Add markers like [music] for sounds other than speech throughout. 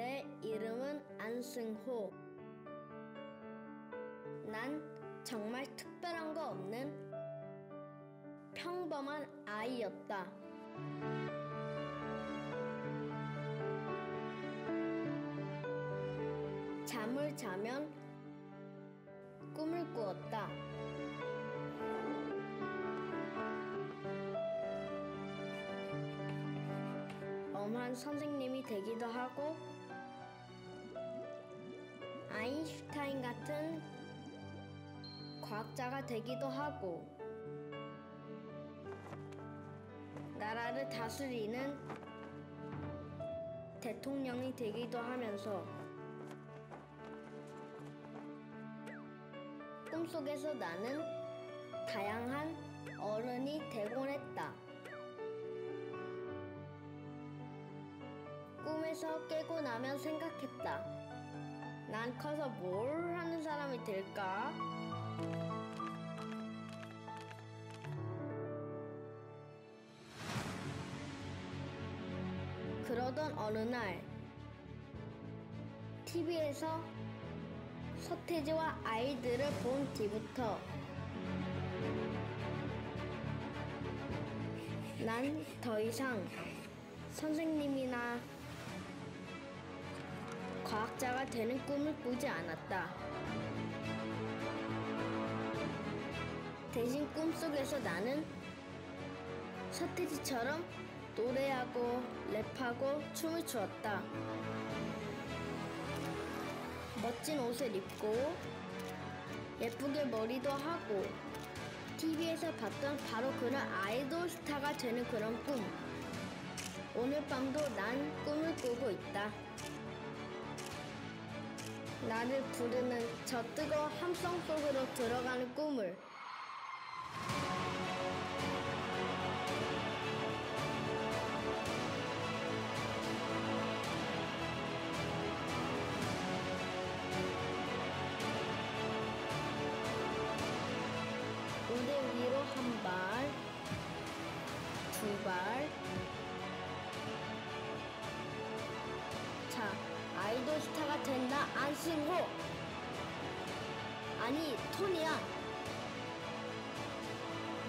내 이름은 안승호. 난 정말 특별한 거 없는 평범한 아이였다. 잠을 자면 꿈을 꾸었다. 엄한 선생님이 되기도 하고 아인슈타인 같은 과학자가 되기도 하고 나라를 다스리는 대통령이 되기도 하면서 꿈속에서 나는 다양한 어른이 되곤 했다. 꿈에서 깨고 나면 생각했다. 난 커서 뭘 하는 사람이 될까? 그러던 어느 날 TV에서 서태지와 아이들을 본 뒤부터 난 더 이상 선생님이나 과학자가 되는 꿈을 꾸지 않았다. 대신 꿈속에서 나는 서태지처럼 노래하고 랩하고 춤을 추었다. 멋진 옷을 입고 예쁘게 머리도 하고 TV에서 봤던 바로 그런 아이돌 스타가 되는 그런 꿈. 오늘 밤도 난 꿈을 꾸고 있다. 나를 부르는 저 뜨거운 함성 속으로 들어가는 꿈을. 무대 위로 한 발, 두 발. 아이돌 스타가 된다 안승호. 아니, 토니야.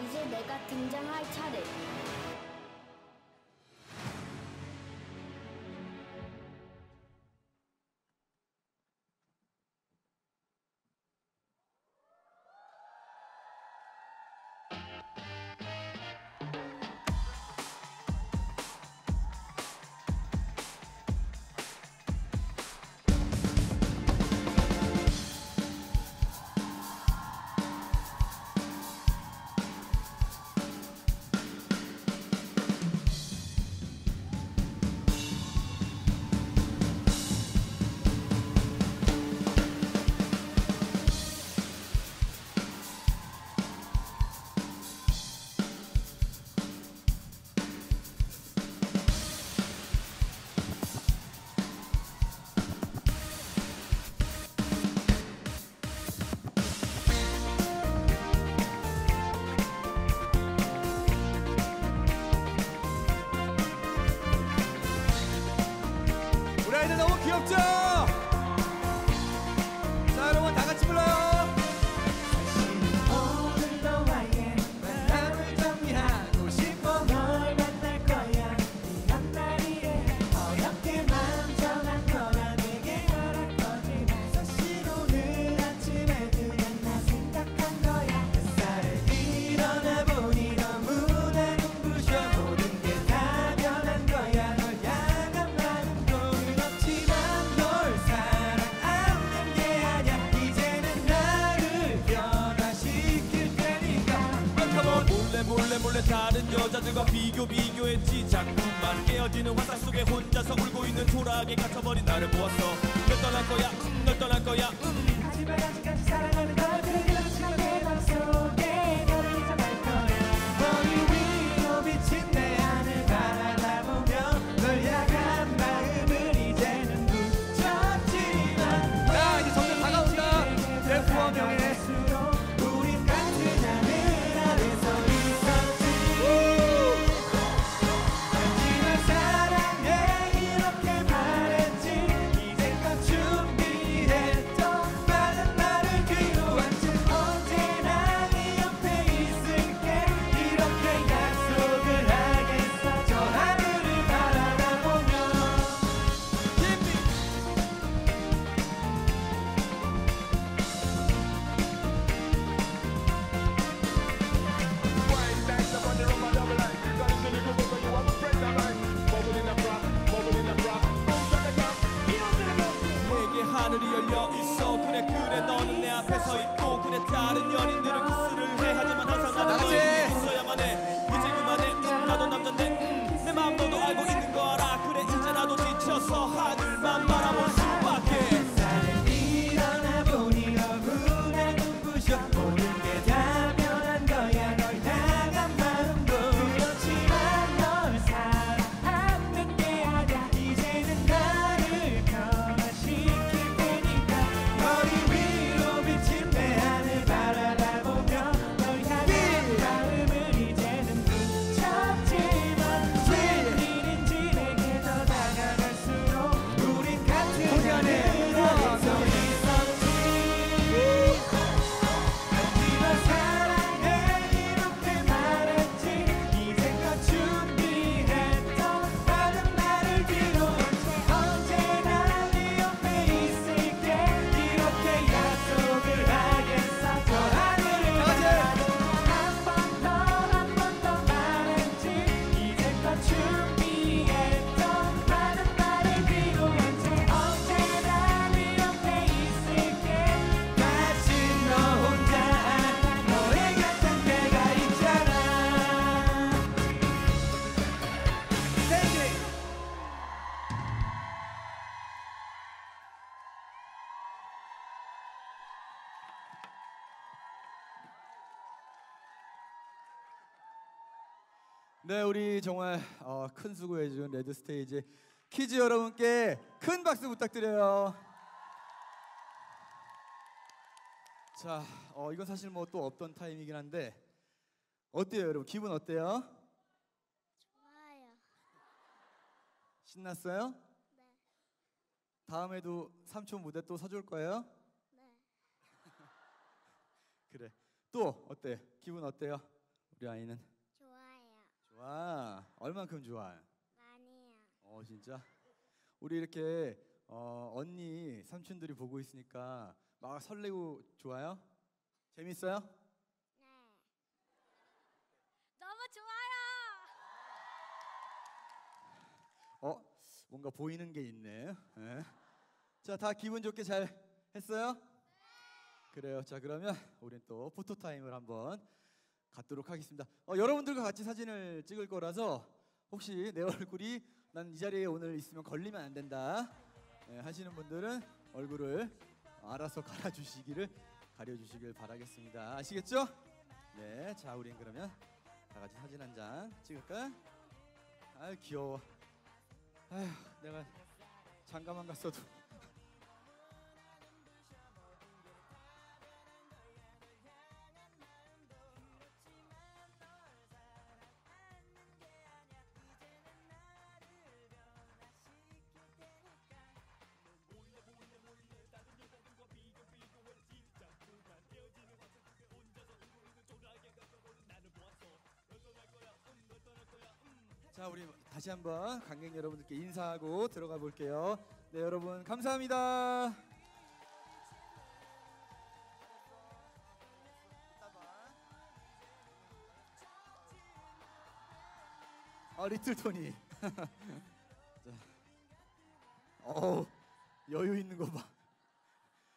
이제 내가 등장할 차례. 아이 다른 여자들과 비교 비교했지. 자꾸만 깨어지는 화상 속에 혼자서 울고 있는 초락에 갇혀버린 나를 보았어. 널 떠날 거야? 음, 널 떠날 거야? 음. 하지만 아직까지 사랑하는 나는요 네, 우리 정말 어, 큰 수고해준 Red Stage Kids 여러분께 큰 박수 부탁드려요. 자, 어, 이건 사실 뭐 또 없던 타임이긴 한데 어때요, 여러분? 기분 어때요? 좋아요. 신났어요? 네. 다음에도 삼촌 무대 또 서줄 거예요? 네. [laughs] 그래. 또 어때? 기분 어때요? 우리 아이는 좋아요. 좋아. 얼만큼 좋아? 많이요. 어 진짜. 우리 이렇게 어, 언니 삼촌들이 보고 있으니까 막 설레고 좋아요? 재밌어요? 네. 너무 좋아요. 어 뭔가 보이는 게 있네. 예. 자다 기분 좋게 잘 했어요? 그래요. 자 그러면 우린 또 포토 타임을 한번 갖도록 하겠습니다. 어, 여러분들과 같이 사진을 찍을 거라서 혹시 내 얼굴이 난 이 자리에 오늘 있으면 걸리면 안 된다 예, 하시는 분들은 얼굴을 알아서 갈아주시기를 가려주시길 바라겠습니다. 아시겠죠? 네, 자 우린 그러면 다 같이 사진 한 장 찍을까? 아유 귀여워. 아휴 내가 장가만 갔어도 자 우리 다시 한번 관객 여러분들께 인사하고 들어가 볼게요. 네 여러분 감사합니다. 아 리틀 토니. [laughs] 자, 어우 여유 있는 거 봐.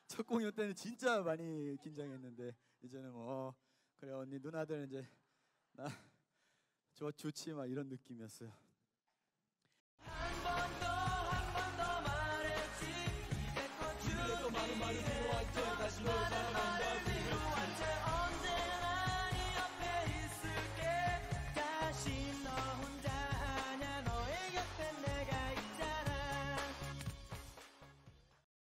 첫 공연 때는 진짜 많이 긴장했는데 이제는 뭐 어, 그래 언니 누나들 이제 나 좋 좋지 막 이런 느낌이었어요.